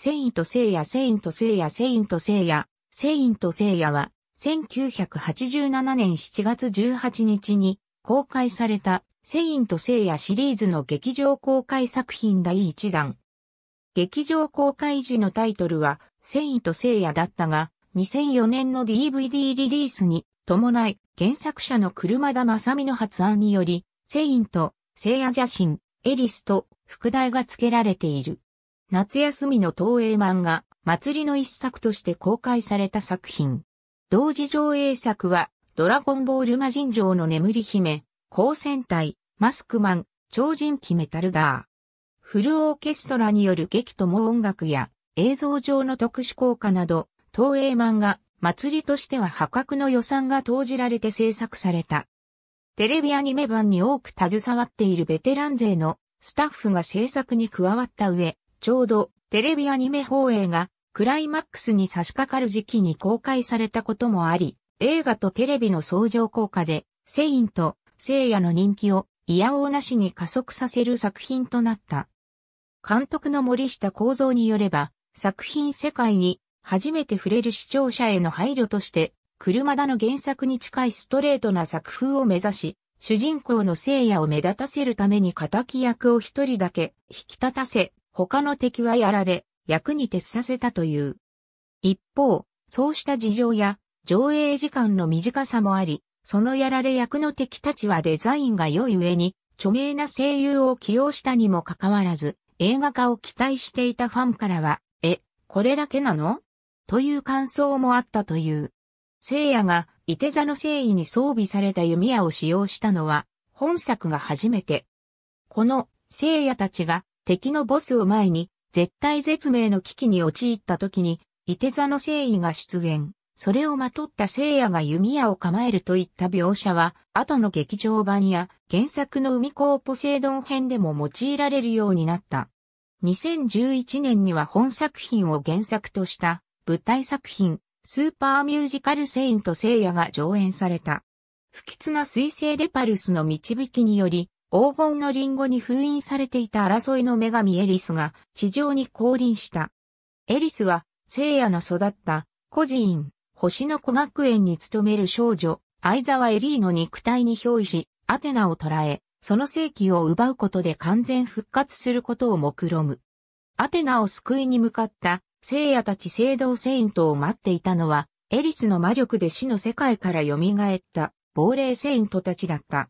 セイント聖夜セイント聖夜セイント聖夜セイント聖夜は1987年7月18日に公開されたセイント聖夜シリーズの劇場公開作品第1弾。劇場公開時のタイトルはセイント聖夜だったが、2004年の DVD リリースに伴い原作者の車田正美の発案により、セイント、聖夜邪神、エリスと副題が付けられている。夏休みの東映漫画、祭りの一作として公開された作品。同時上映作は、ドラゴンボール魔人城の眠り姫、光戦隊、マスクマン、超人気メタルダー。フルオーケストラによる劇とも音楽や映像上の特殊効果など、東映漫画、祭りとしては破格の予算が投じられて制作された。テレビアニメ版に多く携わっているベテラン勢のスタッフが制作に加わった上、ちょうどテレビアニメ放映がクライマックスに差し掛かる時期に公開されたこともあり、映画とテレビの相乗効果で、セインと聖夜の人気を嫌おうなしに加速させる作品となった。監督の森下構造によれば、作品世界に初めて触れる視聴者への配慮として、車田の原作に近いストレートな作風を目指し、主人公の聖夜を目立たせるために仇役を一人だけ引き立たせ、他の敵はやられ、役に徹させたという。一方、そうした事情や上映時間の短さもあり、そのやられ役の敵たちはデザインが良い上に、著名な声優を起用したにもかかわらず、映画化を期待していたファンからは、え、これだけなの？という感想もあったという。聖夜が、伊手座の聖位に装備された弓矢を使用したのは、本作が初めて。この、聖夜たちが、敵のボスを前に、絶対絶命の危機に陥った時に、伊手座の聖位が出現。それをまとった聖夜が弓矢を構えるといった描写は、後の劇場版や原作の海港ポセイドン編でも用いられるようになった。2011年には本作品を原作とした舞台作品、スーパーミュージカルセイント聖夜が上演された。不吉な水星レパルスの導きにより、黄金のリンゴに封印されていた争いの女神エリスが地上に降臨した。エリスは聖夜の育った孤児院、星の子学園に勤める少女、相沢エリーの肉体に憑依し、アテナを捕らえ、その聖気を奪うことで完全復活することを目論む。アテナを救いに向かった聖夜たち聖堂セイントを待っていたのは、エリスの魔力で死の世界から蘇った亡霊セイントたちだった。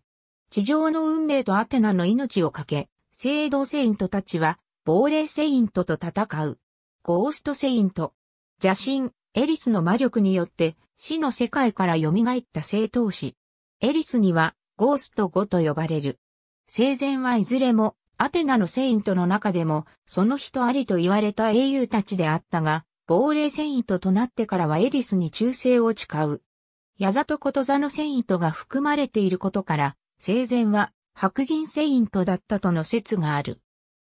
地上の運命とアテナの命をかけ、聖堂セイントたちは、亡霊セイントと戦う。ゴーストセイント。邪神、エリスの魔力によって、死の世界から蘇った聖闘士。エリスには、ゴースト5と呼ばれる。生前はいずれも、アテナのセイントの中でも、その人ありと言われた英雄たちであったが、亡霊セイントとなってからはエリスに忠誠を誓う。矢座とこと座のセイントが含まれていることから、生前は白銀セイントだったとの説がある。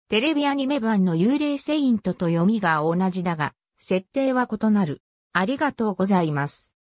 テレビアニメ版の幽霊セイントと読みが同じだが、設定は異なる。ありがとうございます。